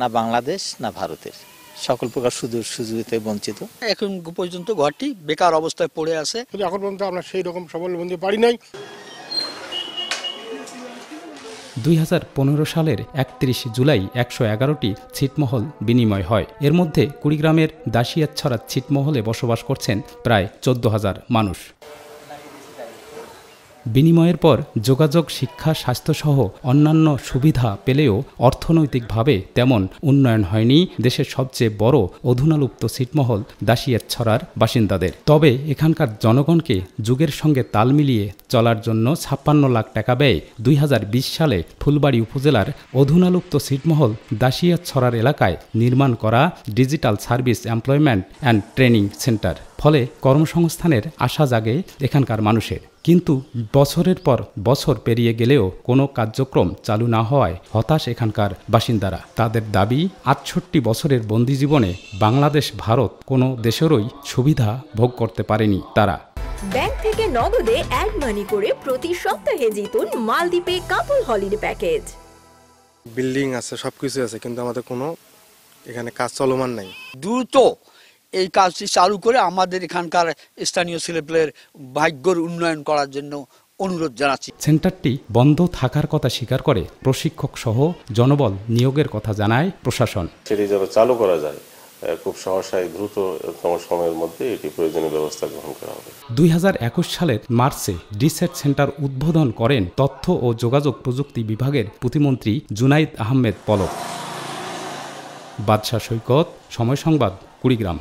না বাংলাদেশ না ভারতের। সকল প্রকার সুযোগ সুযোগিতে বঞ্চিত। এখন পর্যন্ত ঘরটি বেকার অবস্থায় পড়ে আছে। কিন্তু এখন পর্যন্ত আমরা সেই রকম স্বাবলম্বী পারি নাই। দুই হাজার পনেরো সালের একত্রিশ জুলাই একশো এগারোটি ছিটমহল বিনিময় হয়। এর মধ্যে কুড়িগ্রামের দাসিয়াছড়া ছিটমহলে বসবাস করছেন প্রায় চোদ্দ হাজার মানুষ। বিনিময়ের পর যোগাযোগ, শিক্ষা, স্বাস্থ্যসহ অন্যান্য সুবিধা পেলেও অর্থনৈতিকভাবে তেমন উন্নয়ন হয়নি দেশের সবচেয়ে বড় অধুনালুপ্ত ছিটমহল দাসিয়ার ছড়ার বাসিন্দাদের। তবে এখানকার জনগণকে যুগের সঙ্গে তাল মিলিয়ে চলার জন্য ছাপ্পান্ন লাখ টাকা ব্যয়ে দুই হাজার বিশ সালে ফুলবাড়ি উপজেলার অধুনালুপ্ত ছিটমহল দাসিয়া ছড়ার এলাকায় নির্মাণ করা digital service employment and training centre. ফলে কর্মসংস্থানের আশা জাগে এখানকার মানুষের। কিন্তু বছরের পর বছর পেরিয়ে গেলেও কোনো কার্যক্রম চালু না হওয়ায় হতাশ এখানকার বাসিন্দারা। তাদের দাবি আটষট্টি বছরের বন্দি জীবনে বাংলাদেশ ভারত কোনো দেশেরই সুবিধা ভোগ করতে পারেনি তারা। ব্যাংক থেকে নগদে অ্যাড মানি করে প্রতি সপ্তাহে জিতুন মালদ্বীপে কাপল হলিডে প্যাকেজ। বিল্ডিং আছে সব কিছু আছে কিন্তু আমাদের কোনো এখানে কাজ চলমান নাই। দ্রুত এই কাজটি চালু করে আমাদের এখানকার স্থানীয় ছেলেপেলের ভাগ্যর উন্নয়ন করার জন্য অনুরোধ জানাচ্ছি। সেন্টারটি বন্ধ থাকার কথা স্বীকার করে প্রশিক্ষক সহ জনবল নিয়োগের কথা জানায় প্রশাসন। সেটি যেন চালু করা যায় খুব সহসায় দ্রুততম সময়ের মধ্যে এটি প্রয়োজনীয় ব্যবস্থা গ্রহণ করা হবে। দুই হাজার একুশ সালের মার্চে ডিসেট সেন্টার উদ্বোধন করেন তথ্য ও যোগাযোগ প্রযুক্তি বিভাগের প্রতিমন্ত্রী জুনাইদ আহমেদ পলক। বাদশাহ সৈকত সময় সংবাদ কুড়িগ্রাম।